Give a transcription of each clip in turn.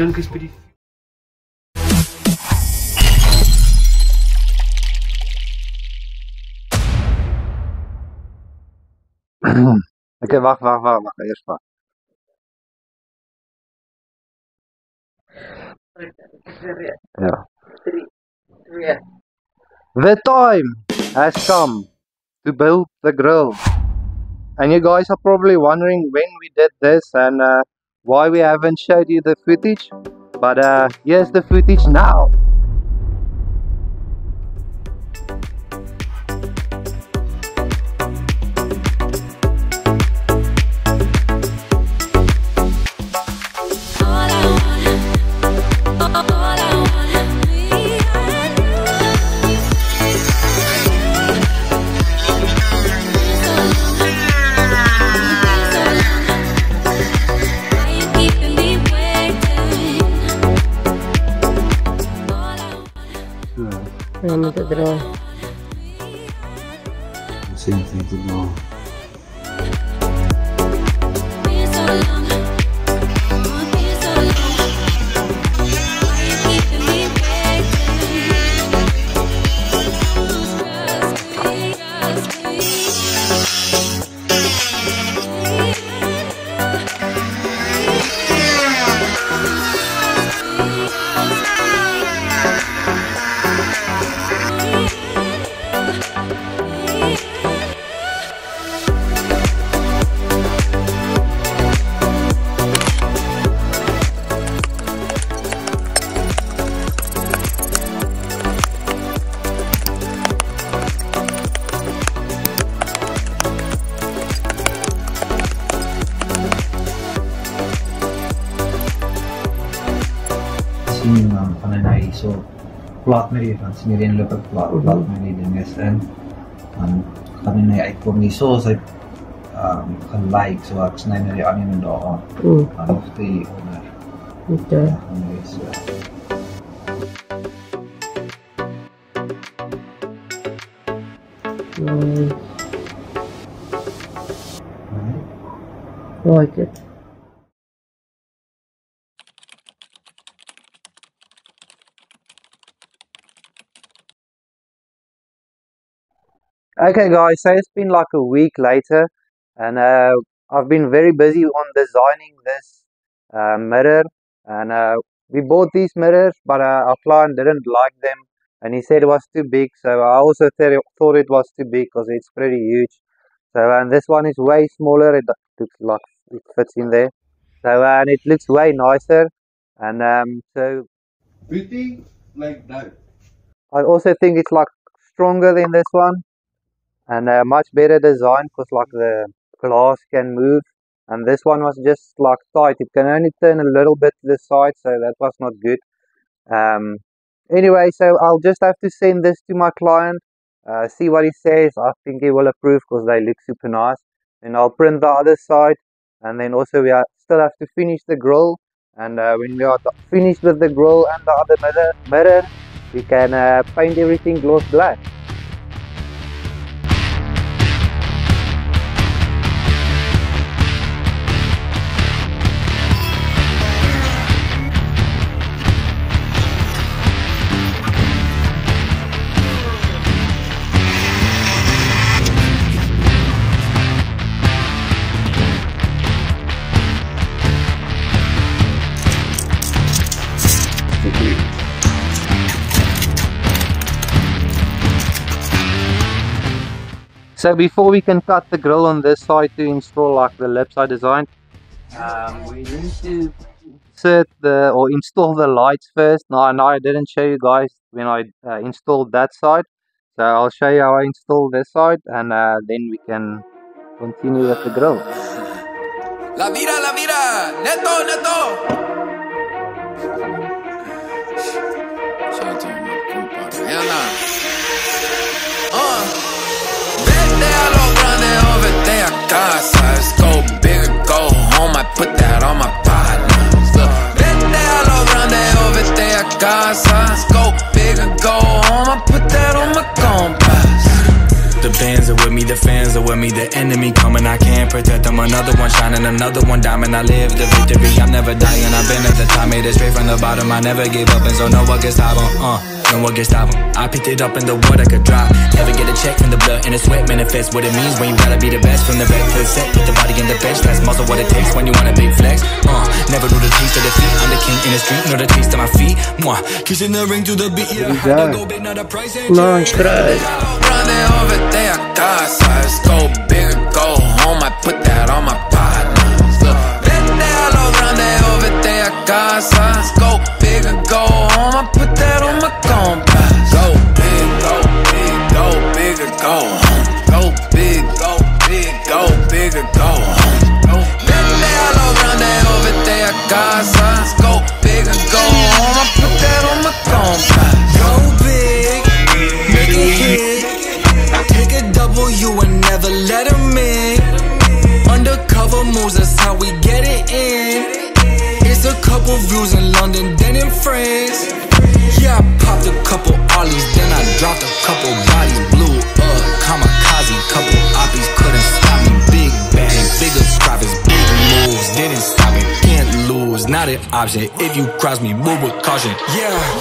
is okay, wag, wag, wag, wag, eers wag. Ja. The time has come to build the grill. And you guys are probably wondering when we did this and uh, why we haven't showed you the footage. But uh, here's the footage now. To draw? Same thing to know. Plat met die van sien hierdie loop ek plat plat met die ding is in dan gaan hy uitkom hierso as hy um gelyk so ek sny net die ander daar aan Mm, dan nog die onder okay. ja, so. Right. Like it. Okay, guys, so it's been like a week later, and uh, I've been very busy on designing this uh, mirror. And uh, we bought these mirrors, but uh, our client didn't like them, and he said it was too big. So I also th- thought it was too big because it's pretty huge. So and this one is way smaller. It looks like it fits in there. So and it looks way nicer. And um, so Beauty like that. I also think it's like stronger than this one and a much better design because like the glass can move and this one was just like tight. It can only turn a little bit to the side so that was not good. Um anyway so I'll just have to send this to my client uh, see what he says. I think he will approve because they look super nice. And I'll print the other side and then also we are, still have to finish the grill and uh, when we are finished with the grill and the other mirror, mirror we can uh, paint everything gloss black So before we can cut the grill on this side to install like the lip side design, um, we need to insert the or install the lights first. No, I know I didn't show you guys when I uh, installed that side. So I'll show you how I install this side and uh, then we can continue with the grill. La mira, la mira, neto, neto. To my compadre. Uh. Vete a lo grande o vete a casa. Let's go with me, the fans are are with me, the enemy coming, I can't protect them. Another one shining, another one diamond. I live the victory, I'm never dying. I've been at the top, made it straight from the bottom. I never gave up, and so no one can stop 'em, Uh, no one can stop 'em. I picked it up in the wood, I could drop. Never get a check from the blood and the sweat manifest what it means when you gotta be the best from the back to the set. Put the body in the bench, that's muscle what it takes when you want a big flex. Uh, never knew the taste of defeat. I'm the king in the street, know the taste of my feet. Mwah, kissing the ring to the beat. Yeah, to go big, not a price ain't Running over there, casa. Go big or go home. I put that on my partners. Look, Vendalo running over there, casa. Go big or That's how we get it in. It's a couple views in London, then in France. Yeah, I popped a couple ollies, then I dropped a couple bodies. Blew up, uh, kamikaze, couple oppies couldn't stop me. Big bang, bigger profits, big moves, didn't stop it, can't lose, not an option. If you cross me, move with caution. Yeah.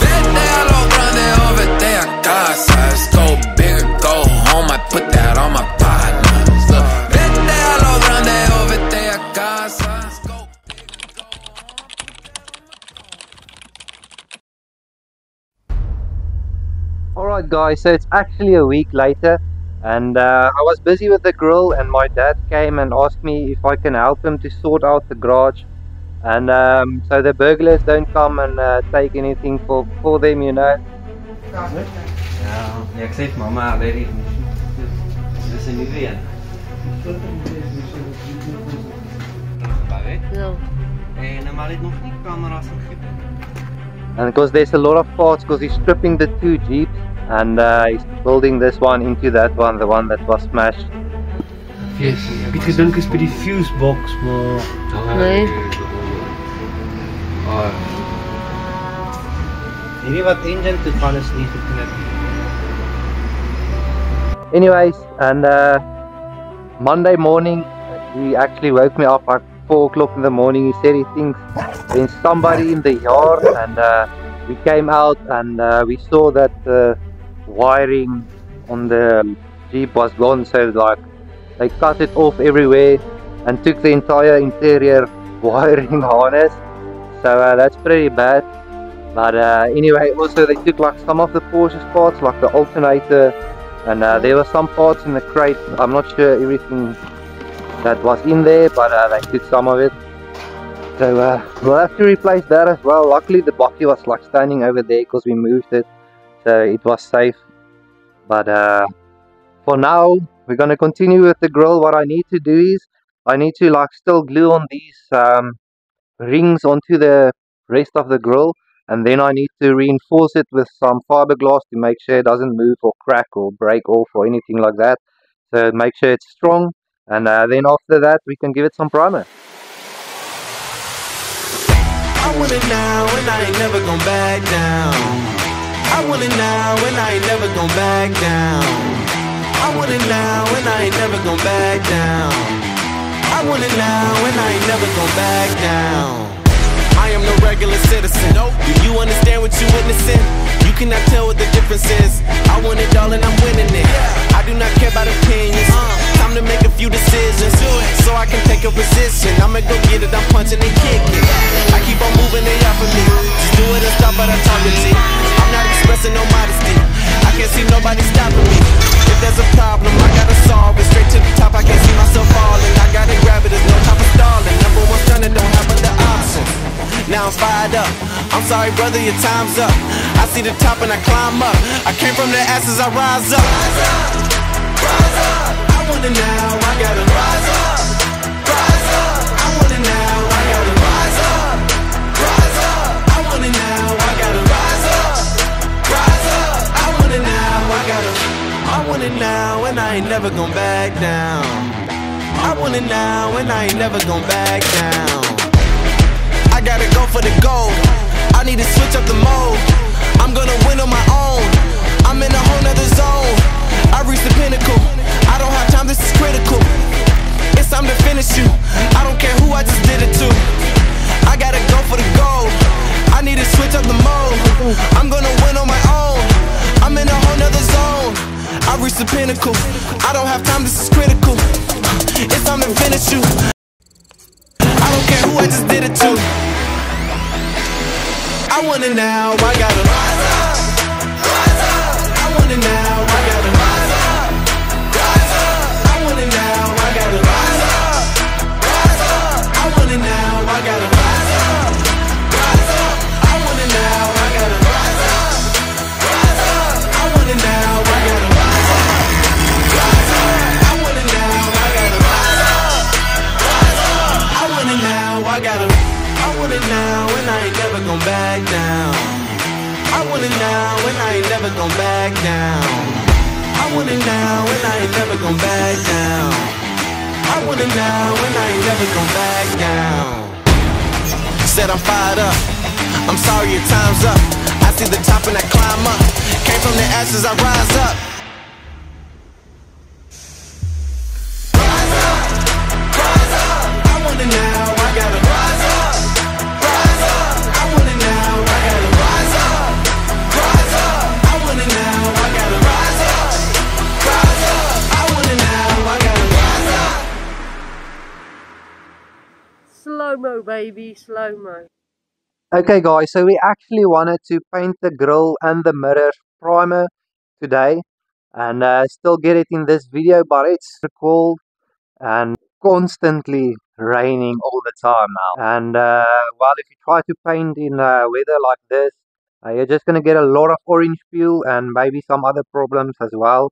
Alright guys, so it's actually a week later and uh, I was busy with the grill and my dad came and asked me if I can help him to sort out the garage and um, so the burglars don't come and uh, take anything for, for them, you know. Ja, ja, ek sê vir mamma, hy het dis dis 'n nuwe een. Ja. En maar het nog nie kameras en goed. And because there's a lot of parts because he's stripping the two Jeeps and uh, he's building this one into that one, the one that was smashed. Yes, ek het gedink is by die fuse box, maar Nee. Uh, hierdie wat engine toe gaan is nie geknip. Anyways, and uh, Monday morning, he actually woke me up at 4 o'clock in the morning. He said he thinks there's somebody in the yard, and uh, we came out and uh, we saw that the wiring on the Jeep was gone. So, like, they cut it off everywhere and took the entire interior wiring harness. So, uh, that's pretty bad. But uh, anyway, also they took like some of the Porsche's parts, like the alternator, and uh, there were some parts in the crate. I'm not sure everything that was in there, but uh, they took some of it. So uh, we'll have to replace that as well. Luckily, the bakkie was like standing over there because we moved it, it was safe. But uh, for now, we're gonna continue with the grill. What I need to do is I need to like still glue on these um, rings onto the rest of the grill and then I need to reinforce it with some fiberglass to make sure it doesn't move or crack or break off or anything like that. So make sure it's strong and uh, then after that we can give it some primer. I want it now and I ain't never gon' back down. I want it now and I ain't never gon' back down. I want it now and I ain't never gon' back down. I want it now and I ain't never gon' back down. I am no regular citizen. Do you understand what you witnessing? You cannot tell what the difference is. I want it all and I'm winning it. I do not care about opinions. Time to make a few decisions so I can take a position. I'ma go get it, I'm punching and kicking. I keep on moving, they off of me. Just do it and stop but I'm talking expressing no modesty. I can't see nobody stopping me. If there's a problem, I gotta solve it. Straight to the top, I can't see myself falling. I gotta grab it, there's no time for stalling. Number one stunner, don't have other options. Now I'm fired up. I'm sorry, brother, your time's up. I see the top and I climb up. I came from the ashes, I rise up. Rise up, rise up. I want it now, I gotta rise up. It now, and I ain't never gonna back down. I want it now, and I ain't never gonna back down. I gotta go for the gold. I need to switch up the mode. I'm gonna win on my own. I'm in a whole nother zone. I reached the pinnacle. I don't have time, this is critical. It's time to finish you. I don't care who I just did it to. I gotta go for the gold. I need to switch up the mode. I'm gonna I don't have time, this is critical. It's time to finish you. I don't care who I just did it to. I want it now, I gotta gon' back down. I want it now, and I ain't never gon' back down. I want it now, and I ain't never gon' back down. Said I'm fired up. I'm sorry your time's up. I see the top and I climb up. Came from the ashes, I rise up. Baby, slow mo. Okay guys, so we actually wanted to paint the grill and the mirror primer today and uh, still get it in this video but it's cold and constantly raining all the time now. And uh, well if you try to paint in uh, weather like this uh, you're just gonna get a lot of orange peel and maybe some other problems as well.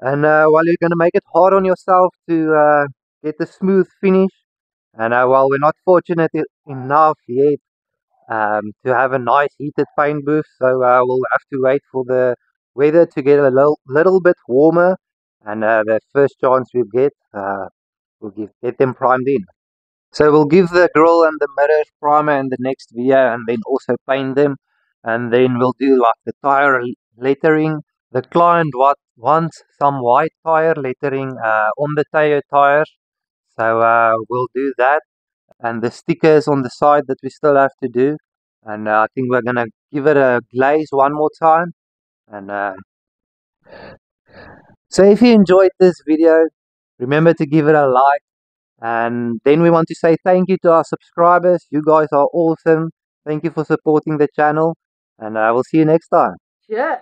And uh, well you're gonna make it hard on yourself to uh, get the smooth finish and uh, well we're not fortunate enough yet um, to have a nice heated paint booth. So uh, we'll have to wait for the weather to get a little, little bit warmer, and uh, the first chance we get, uh, we'll give, get them primed in. So we'll give the grill and the mirrors primer in the next video, and then also paint them, and then we'll do like the tire lettering. The client wants some white tire lettering uh, on the tire tires, so uh, we'll do that and the stickers on the side that we still have to do. And uh, I think we're gonna give it a glaze one more time. And uh, so, if you enjoyed this video, remember to give it a like. And then we want to say thank you to our subscribers. You guys are awesome. Thank you for supporting the channel, and I will see you next time. Cheers.